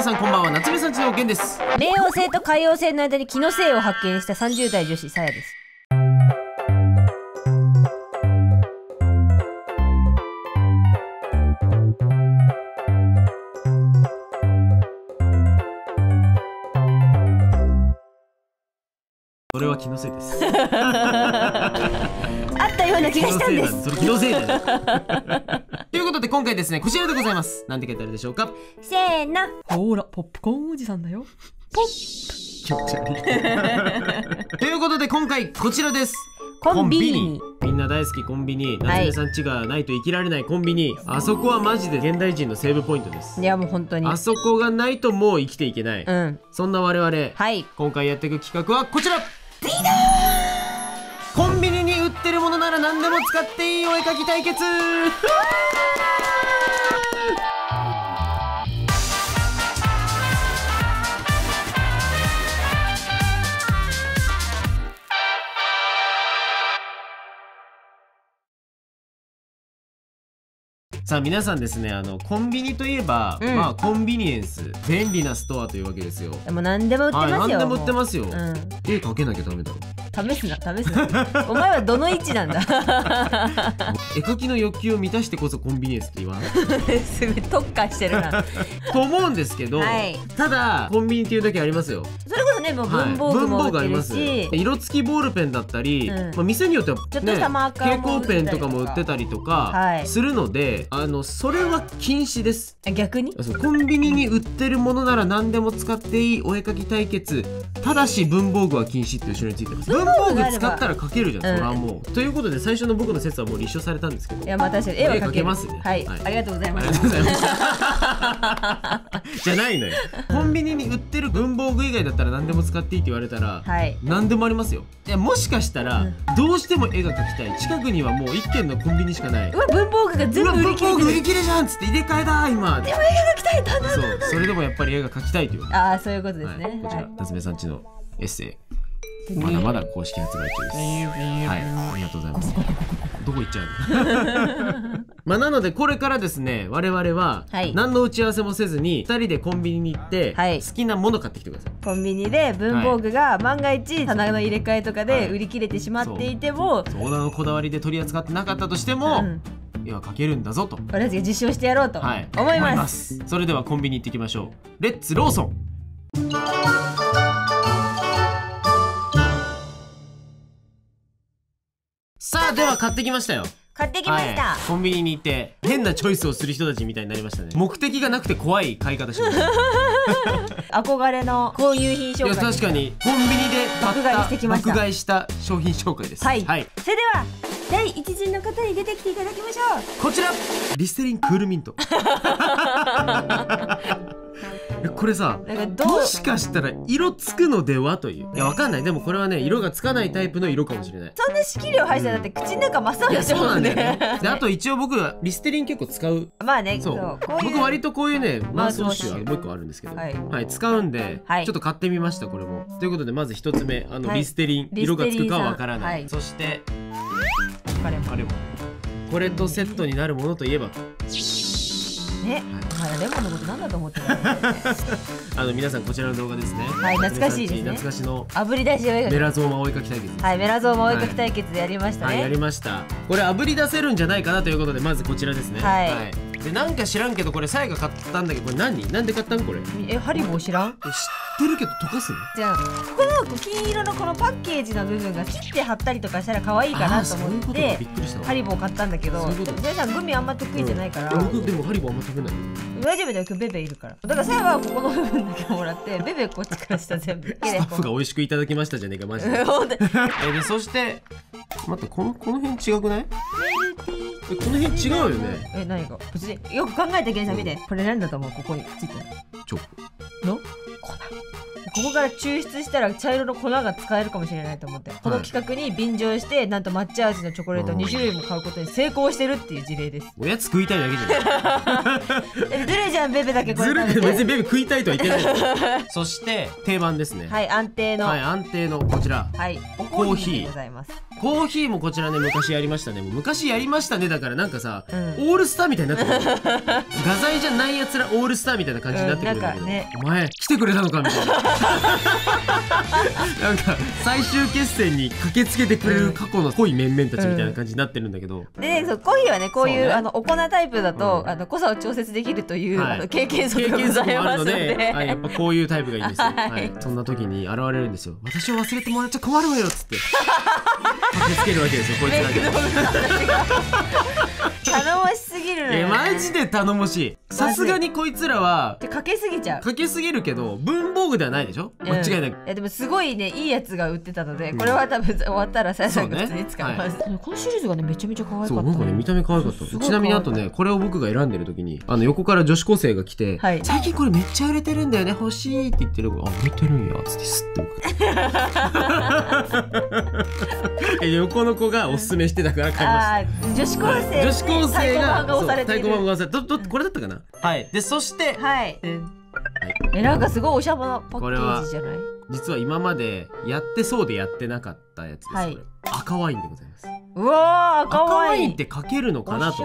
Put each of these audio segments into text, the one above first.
皆さんこんばんは夏目さんちのおけんです。冥王星と海王星の間に気のせいを発見した30代女子さやです。それは気のせいです。あったような気がしたんです。それ気のせいだよ今回ですねこちらでございます。なんて書いてあるでしょうか？せーの。ほらポップコーンおじさんだよ。気持ち悪い。ということで今回こちらです。コンビニ。みんな大好きコンビニ。はい夏目さんちがないと生きられないコンビニ、あそこはマジで現代人のセーブポイントです。いやもう本当に。あそこがないともう生きていけない、うん。そんな我々、はい。今回やっていく企画はこちら。コなら何でも使っていいお絵描き対決。さあ皆さんですねあのコンビニといえば、うん。まあコンビニエンス便利なストアというわけですよ。でも何でも売ってますよ、はい、何でも売ってますよ、もう。絵描けなきゃダメだろ。うん、試すな試すな。お前はどの位置なんだ？絵描きの欲求を満たしてこそコンビニエンスって言わない すごい特化してるな。と思うんですけど、はい。ただコンビニっていうだけありますよ、それこそねもう文房具も売ってるし、色付きボールペンだったり、うん。まあ、店によっては、ね、ちょっとしたマーカーも蛍光ペンとかも売ってたりとかはい。するので、あのそれは禁止です。逆に？コンビニに売ってるものなら何でも使っていいお絵描き対決。ただし文房具は禁止って後ろについてます。文文房房具使ったら描けるじゃん、うんそれはもうということで最初の僕の説はもう立証されたんですけどいやまあ確かに絵は描けますねはい、はいありがとうございます。じゃないのよ。コンビニに売ってる文房具以外だったら何でも使っていいって言われたら、はい何でもありますよ。いやもしかしたら、うんどうしても絵が描きたい。近くにはもう一軒のコンビニしかない。うわ文房具が全部売りうわ文房具売り切れじゃんっつって入れ替えだ今。でも絵が描きたいだなそうそれでもやっぱり絵が描きたいという。ああそういうことですはい、ね、こちら、はい夏目さんちのエッセイ。まだまだ公式発売中です。はい、ありがとうございます。どこ行っちゃうの？まあなのでこれからですね我々ははい。何の打ち合わせもせずに2人でコンビニに行ってはい。好きなもの買ってきてください。コンビニで文房具が万が一棚の入れ替えとかはい。で売り切れてしまっていても、そう。オーナーのこだわりで取り扱ってなかったとしても、うん。絵は描けるんだぞと。俺たちが実証してやろうとはい、思います,、す。それではコンビニ行ってきましょう。レッツローソンさあでは買ってきましたよ。買ってきました、はい、コンビニに行って変なチョイスをする人たちみたいになりましたね。目的がなくて怖い買い方しました。憧れの購入品紹いや介確かにコンビニで買爆買いしてきました。爆買いした商品紹介です。はい、はい、それでは第一陣の方に出てきていただきましょう。こちらリステリンクールミント。え これさもしかしたら色つくのではという。いやわかんない。でもこれはね色がつかないタイプの色かもしれない。そんな色量入ったらだって口の中真っ青でしょそうなんだよね。であと一応僕はリステリン結構使う。まあねそそう僕割とこういうねマウスウォッシュはもう一個あるんですけど。ははい。い、使うんで、はい。ちょっと買ってみましたこれも。ということでまず一つ目あの、はい。リステリン色がつくかはわからない、そしてあれも。これとセットになるものといえばね、お前レモンのことなんだと思ってたの あの皆さんこちらの動画ですね。はい懐かしいですね。懐かしの炙り出しを描メラゾーマ追いかき対決です。はいメラゾーマ追いかき対決でやりましたはい、やねりました。これ炙り出せるんじゃないかなということでまずこちらですね。はい。でなんか知らんけどこれさやが買ったんだけどこれ何？なんで買ったん？これ。ええハリボー知らん？知ってるけど溶かすの？じゃあここの金色のこのパッケージの部分が切って貼ったりとかしたら可愛いかなと思ってハリボー買ったんだけどそういうこと。皆さんグミあんま得意じゃないから、うん僕でもハリボーあんま食べない。大丈夫だよ今日ベベいるから。だからさやはここの部分だけもらってベベこっちから下全部。スタッフが美味しくいただきましたじゃねえかマジで。えでそして待ってこのこの辺違くない？えこの辺違うよね。え何か別によく考えたけんさん見てこれなんだと思う？ここについて。るチョコここから抽出したら茶色の粉が使えるかもしれないと思って、この企画に便乗してなんと抹茶味のチョコレートうん2種類も買うことに成功してるっていう事例です。おやつ食いたいだけじゃえ ずるいじゃんベベだけこないずるい別にベビー食いたいとは言ってない そして定番ですね。はい安定の。は、はいい、安定のこちら。おコーヒー。でございます。コーヒーもこちらね昔やりましたね。昔やりましたねだからなんかさ、うん。オールスターみたいになってくる 画材じゃないやつらオールスターみたいな感じになってくるんだけど、うんね。お前来てくれたのかみたいな なんか最終決戦に駆けつけてくれる過去の濃い面々たちみたいな感じになってるんだけど、でねそうコーヒーはねこういうあのお粉タイプだと、うん。あの濃さを調節できるという、はい。あの経験則経がございますので。で、はい、やっぱこういうタイプがいいんですよ、はい。はい、そんな時に現れるんですよ。私を忘れてもらっちゃ困るわよっつって。駆けつけるわけですよこいつメらがイク道具の話が。頼もしすぎるね、マジで頼もしい。さすがにこいつらはでかけすぎちゃう。かけすぎるけど文房具ではないでしょ？間違いなく、うんやでもすごいねいいやつが売ってたのでこれは多分終わったらさやさんが普通に使います、このシリーズがねめちゃめちゃ可愛かった。そうなんかね見た目可愛かったちなみにあとねこれを僕が選んでる時にあの横から女子高生が来て、はい最近これめっちゃ売れてるんだよね欲しいって言ってる子あ売れてるんやつってスッて僕 え横の子がおすすめしてたから買いました。女子高生、はい。女子高生が太鼓判が押されている。そう太鼓判が押されどどこれだったかな？はい。でそしてはい、はい。えなんかすごいおしゃれなパッケこれはージじゃない？実は今までやってそうでやってなかったやつです、はい。赤ワインでございます。うわー赤赤ワインワインってかけるのかなと。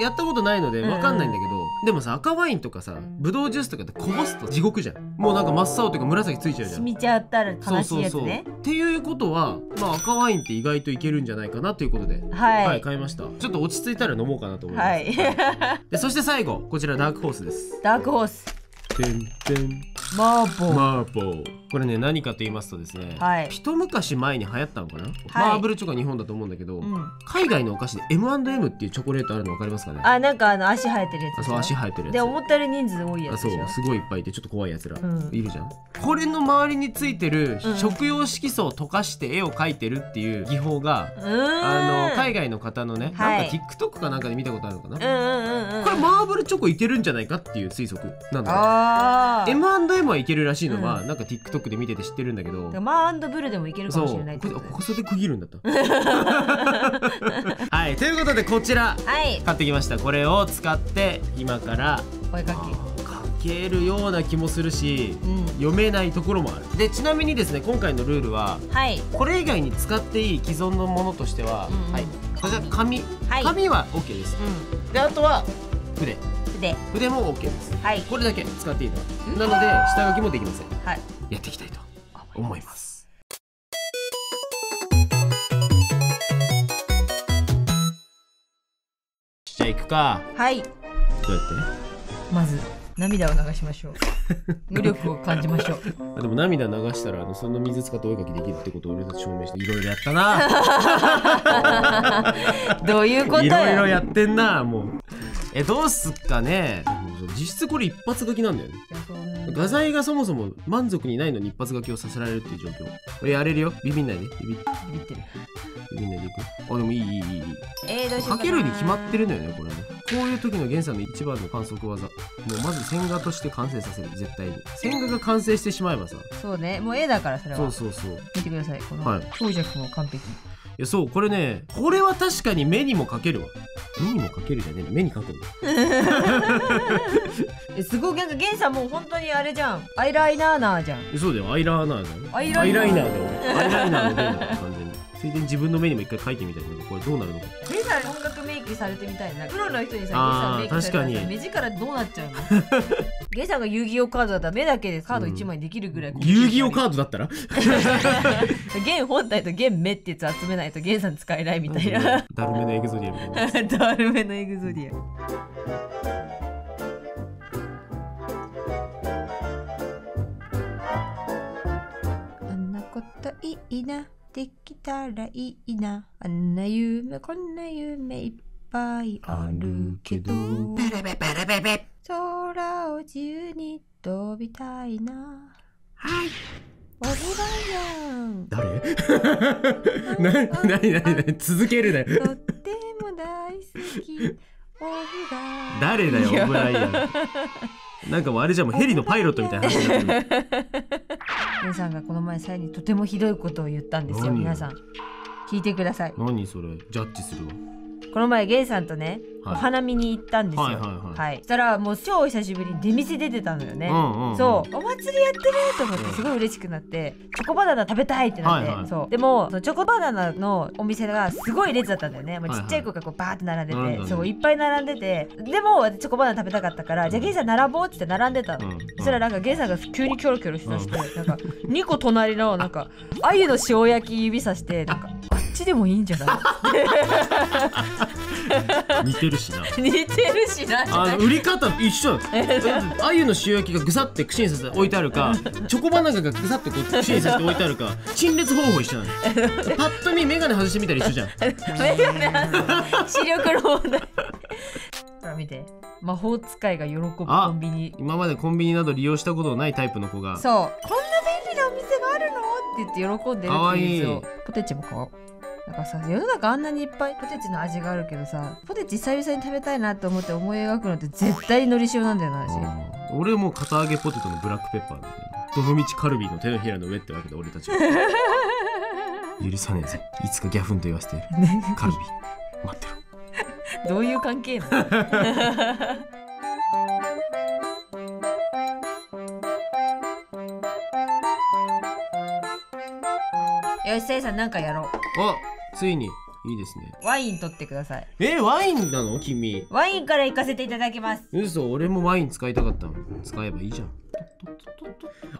やったことないのでうんうん。わかんないんだけど、でもさ赤ワインとかさぶどうジュースとかってこぼすと地獄じゃん。もうなんか真っ青というか紫ついちゃうじゃん。染みちゃったら悲しいやつそうそうそう。ねっていうことは、まあ、赤ワインって意外といけるんじゃないかなということで、はい。はい、買いました。ちょっと落ち着いたら飲もうかなと思います、はい。でそして最後こちらダークホースです。ダークホースてんてん。マーボー、マーボーこれね何かと言いますとですね、はい。一昔前に流行ったのかな、はい。マーブルチョコは日本だと思うんだけど、うん、海外のお菓子で M&M っていうチョコレートあるの分かりますかね？あなんかあの足生えてるやつそう足生えてるやつ。で思ったより人数多いやあそつでしょ？うすごいいっぱいいてちょっと怖いやつら、うん。いるじゃん。これの周りについてるうん。食用色素を溶かして絵を描いてるっていう技法が、うーん。あの海外の方のね、はい。なんか TikTok かなんかで見たことあるのかな、うんうんうんうん。これマーブルチョコいけるんじゃないかっていう推測なんだあー。M&M はいけるらしいのは、うん。なんか TikTok で見てて知ってるんだけど。マーブルでもいけるかもしれない。ってこことこで区切るんだった。はいということでこちらはい。買ってきました。これを使って今からお絵かかけるような気もするしきうん。読めないところもある。でちなみにですね今回のルールははい。これ以外に使っていい既存のものとしては、うんうん。はい。こちら紙、はい。紙は OK です。うであとは筆。ん筆。筆も OK です。はい。これだけ使っていいのはなので下書きもできません。はい。やっていきたいと思います。じゃあ行くか。はい。どうやって？まず涙を流しましょう。無力を感じましょう。あでも涙流したらあのその水使ってお絵かきできるってことを俺たち証明していろいろやったな。どういうこといろいろややってんなもうえどうすっかね？実質これ一発書きなんだよね。画材がそもそも満足にないのに一発書きをさせられるっていう状況。俺やれるよ？ビビんないで。ビビビってる。ビビんないでいく？あでもいいいいいいえいかけるに決まってるのよねこれね。こういう時の源さんの一番の観測技。もうまず線画として完成させる。絶対に。線画が完成してしまえばさ。そうね。もう絵だからそれは。そうそうそう。見てください。この強弱も完璧、はいいやそう。これねこれは確かに目にもかけるわ。目にもかけるじゃねえ目にかくん。だえすごいなん。かゲンさん。もう本当にあれじゃん。アイライナーナーじゃん。そうだよアイライナーだよアイライナーアイライナーだよアイライナーのついでに自分の目にも一回描いてみたいなんかこれどうなるのか。ゲンさん音楽メイクされてみたいなプロの人にさゲイクさ目力どうなっちゃうのゲンさんが遊戯王カードだったら目だけでカード1枚できるぐらい遊戯王ーカードだったら？ドゲン本体とゲン目ってやつ集めないとゲンさん使えないみたいな。ダルメのエグゾディアみたいなダルメのエグゾディア。あんなこといいなできたらいいな。あんな夢こんな夢いっぱいあるけど。ベレベベレ空を自由に飛びたいな。はい。オブライアン誰？な、なになになに？続けるなよ。とっても大好き。オブライアン誰だよオブライアンなんかもうあれじゃんもうヘリのパイロットみたいな話になってる。ゲイさんがこの前さえにとてもひどいことを言ったんですよ。何皆さん聞いてください。何それ。ジャッジするわこの前ゲイさんとね、はい。お花見に行ったんですよ。はいはいはい。そしたらもう超久しぶりに出店出てたのよね、うんうんうん。そう。お祭りやってると思ってすごい嬉しくなってチョコバナナ食べたいってなって、はいはいそう。でもそのチョコバナナのお店がすごい列だったんだよね、まあ、はいはい。ちっちゃい子がこうバーって並んでて、そういっぱい並んでて。でもチョコバナナ食べたかったからじゃあゲイさん並ぼうって言って並んでたの、うんそしたらなんかゲイさんが急にキョロキョロしだして、なんか2個隣のなんか鮎の塩焼き指さしてなんか ちでもいいんじゃない？似てるしな。似てるしな。あの売り方一緒。あゆの塩焼きがぐさって串にさせて置いてあるかチョコバナナがぐさってこう串にさせて置いてあるか陳列方法一緒なの。パッと見眼鏡外してみたら一緒じゃん。メガネ視力の問題。ほら見て。魔法使いが喜ぶコあンビニ。今までコンビニなど利用したことのないタイプの子が。そう。こんな便利なお店があるの？って言って喜んでるっていうそうポテチも買おうなんかさ世の中あんなにいっぱいポテチの味があるけどさポテチ久々に食べたいなって思って思い描くのって絶対のり塩なんだよな私。うん。俺もう片揚げポテトのブラックペッパーみたいなどのみちカルビーの手のひらの上ってわけで俺たちは。許さねえぜ。いつかギャフンと言わせてやる。カルビ。ー待ってろ。どういう関係なの？よしせいさんなんかやろあついに。いいですね。うワイン取ってください。えワインなの？君。ワインから行かせていただきます。嘘俺もワイン使いたかったの。使えばいいじゃん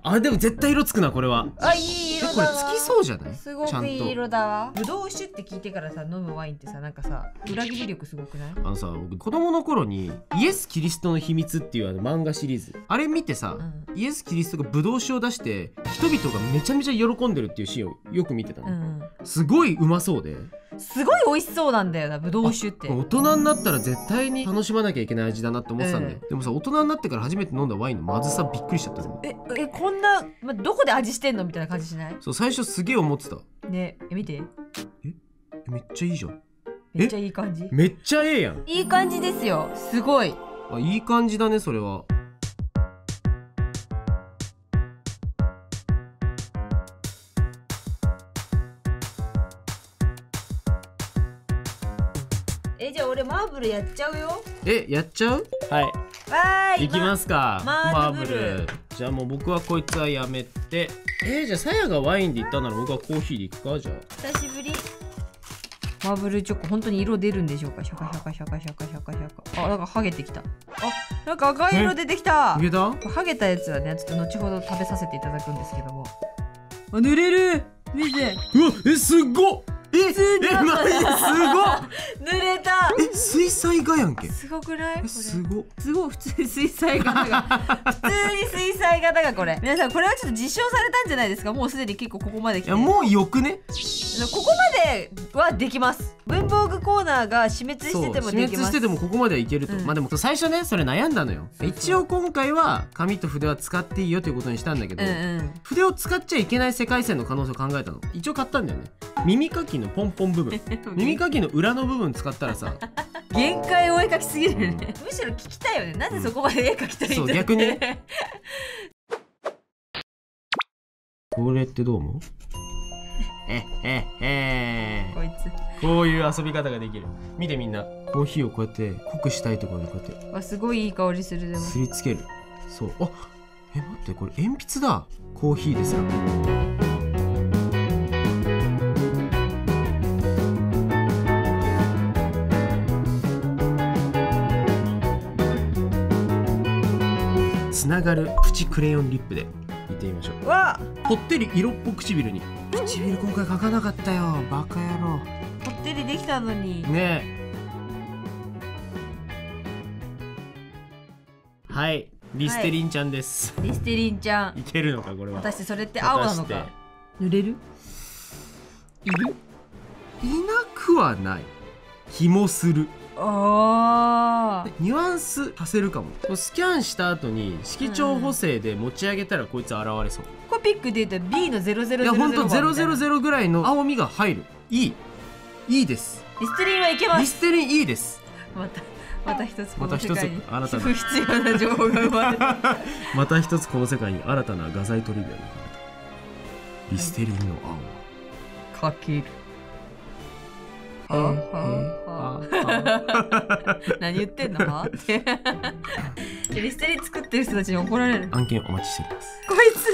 あでも絶対色つくなこれは。あいいえこれ色だわつきそうじゃない？すごくいい色だわ。ぶどう酒って聞いてからさ飲むワインってさなんかさ裏切り力すごくない？あのさ僕子供の頃に「イエス・キリストの秘密」っていうあの漫画シリーズ。あれ見てさ、うん。イエス・キリストがブドウ酒を出して人々がめちゃめちゃ喜んでるっていうシーンをよく見てたの、うんすごいうまそうで。すごい美味しそうなんだよなぶどう酒って。大人になったら絶対に楽しまなきゃいけない味だなって思ってたんで、うん。でもさ大人になってから初めて飲んだワインのまずさびっくりしちゃったのええこんな、ま、どこで味してんのみたいな感じしない？そう最初すげえ思ってた。ねえ見て。え？めっちゃいいじゃん。めっちゃいい感じ。めっちゃええやん。いい感じですよ。すごい。あいい感じだねそれはえじゃあ俺マーブルやっちゃうよ。えやっちゃう？はい。わーいいきますか。マーブル。じゃあもう僕はこいつはやめて。えー、じゃあさやがワインでいったなら僕はコーヒーでいくか？じゃあ。久しぶり。マーブルチョコ本当に色出るんでしょうか？シャカシャカシャカシャカシャカシャカ。あなんかハゲてきた。あなんか赤い色出てきた。ハゲた？やつはねちょっと後ほど食べさせていただくんですけども。あ濡れる。見て。うわえすっごええマジす濡れた。ごえ水彩画やんけ。すごくない？こえれ。すごすごい普通に水彩画が。普通に水彩画だがこれ。皆さんこれはちょっと実証されたんじゃないですか？もうすでに結構ここまで来て。いやもうよくね？ここまではできます。文房具コーナーが死滅してても死できます。滅しててもここまではいけると、うん。まあでも最初ねそれ悩んだのよ。一応今回は紙と筆は使っていいよということにしたんだけど、うんうん。筆を使っちゃいけない世界線の可能性を考えたの。一応買ったんだよね。耳かきのポンポン部分。耳かきの裏の部分使ったらさ。限界を絵描きすぎるよね。むしろ聞きたいよね。なぜそこまで絵描きたいんだそう逆に これってどう思う？えええこいこういう遊び方ができる。見てみんな。コーヒーをこうやって濃くしたいところにこうやって。つわすごいいい香りするでも。すりつける。そう。あえ待ってこれ鉛筆だ。コーヒーですらつながるプチクレヨンリップで見てみましょう。わぽってり色っぽ唇に。唇今回描かなかったよ。バカ野郎。ぽってりできたのに。ね。えはい。リステリンちゃんです、リステリンちゃん。い、けるのかこれは。私それって青なのか？濡れる？いる？いなくはない。気もするあー。ニュアンスさせるかも。こうスキャンした後に色調補正で持ち上げたらこいつ現れそう、これピックで言ったら B の0000いやほんと番みたいな000ぐらいの青みが入る。いい。いい。です。リステリンはいけます。リステリンいいです。またまた一つこまた一つの世界に新たな。不必要な情報が生まれた。また一つこの世界に新たな画材トリビアが生まれたリステリンの青。かけるはははは何言ってんの？はって。リステリン作ってる人たちに怒られる。案件お待ちしております。こいつ。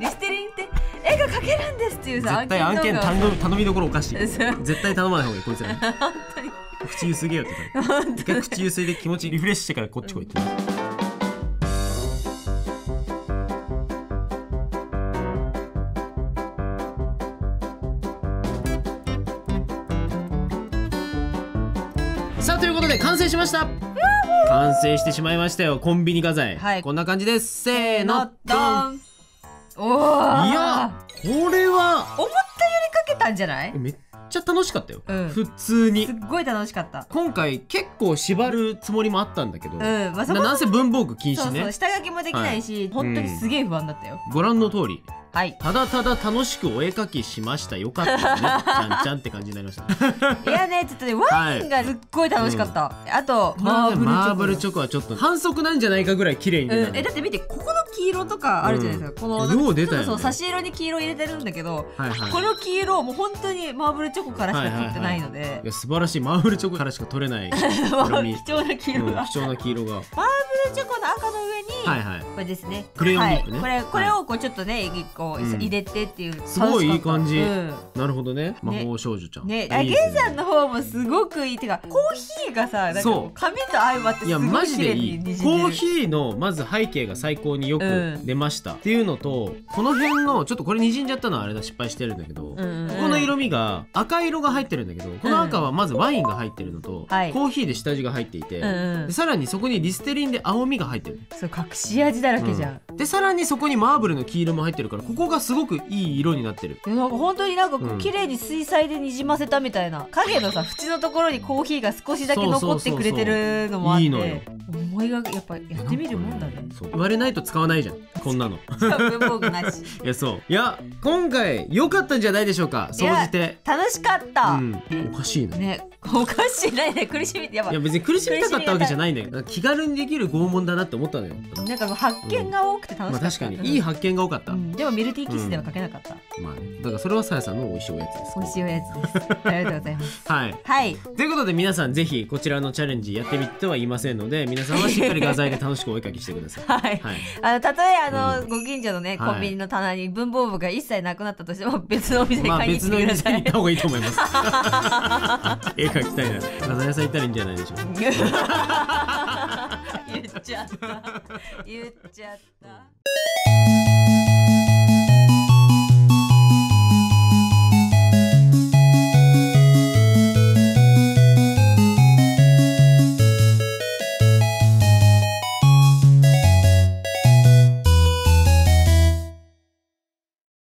リステリンって絵が描けるんですっていうさ絶対案件頼み頼みどころおかしい。絶対頼まない方がいいこいつらに。本当に。口ゆすげよって言ったら一回口ゆすいで気持ちリフレッシュしてからこっち来いってさあということで完成しました。完成してしまいましたよ。コンビニ画材、はい。こんな感じです。せーの。ドン。おー。いやこれは。思ったより描けたんじゃない？めっちゃ楽しかったよ、うん。普通に。すっごい楽しかった。今回結構縛るつもりもあったんだけど、うん。まあななんせ文房具禁止ね。そうそう。下書きもできないし、本当にすげえ不安だったよ、ご覧の通りはい。ただただ楽しくお絵描きしました。よかったね。ちゃんちゃんって感じになりました。いやねちょっとねワインがすっごい楽しかった、あとマーブルチョコマーブルチョコはちょっと反則なんじゃないかぐらい綺麗にうん、えだって見てここの黄色とかあるじゃないですか、このよう出たよね。そう差し色に黄色入れてるんだけど、はいはい。この黄色もう本当にマーブルチョコからしか取ってないので、いや素晴らしいマーブルチョコからしか取れない、貴重な黄色が、うん貴重な黄色が。マーブルチョコの赤の上に、はいはい。これですね。クレヨンリップね。はい、これこれをこうちょっとねこううん。入れてっていう、すごいいい感じ。うん。なるほどね。魔法少女ちゃん。ね、あいいですゲンさんの方もすごくいい。てかコーヒーがさなんかそう。髪と相まってすごいやマい綺麗ジでいい。ににじんでる。コーヒーのまず背景が最高によくうん。出ました、っていうのとこの辺のちょっとこれ滲んじゃったのはあれだ。失敗してるんだけど、うんうん。うんここの色味が赤色が入ってるんだけどこの赤はまずワインが入ってるのと、はい。コーヒーで下地が入っていて、でさらにそこにリステリンで青みが入ってる。そう隠し味だらけじゃん、うん。でさらにそこにマーブルの黄色も入ってるからここがすごくいい色になってる。いやなんか本当になんかこうん。う綺麗に水彩でにじませたみたいな。影のさ縁のところにコーヒーが少しだけ残ってくれてるのもあって。いいのよ思いがやっぱやってみるもんだね。そう言われないと使わないじゃん。こんなの。文房具なし。いやそう。いや今回良かったんじゃないでしょうか。総じて。楽しかった、うん。おかしいな、ねおかしいないね。苦しみってやっぱ。いや別に苦しみたかったわけじゃないんだよなんか気軽にできる拷問だなって思ったのよ。なんか発見が多くて楽まあしかった、確かに。いい発見が多かった、うん。でもミルティーキスでは書けなかった、まあね。だからそれはさやさんの美味しいおやつです。美味しいおやつです。ありがとうござい。ますはい。はい。ということで皆さんぜひこちらのチャレンジやってみてはいませんので皆さんはしっかり画材で楽しくお絵かきしてください。はい、はい。あのたとえあの、うん。ご近所のねはい。コンビニの棚に文房具が一切なくなったとしても別のお店にまあ買いに行ってください、別の店に行った方がいいと思います。絵描きたいな。ら画材屋さん行ったらいいんじゃないでしょうか。言っちゃった。言っちゃった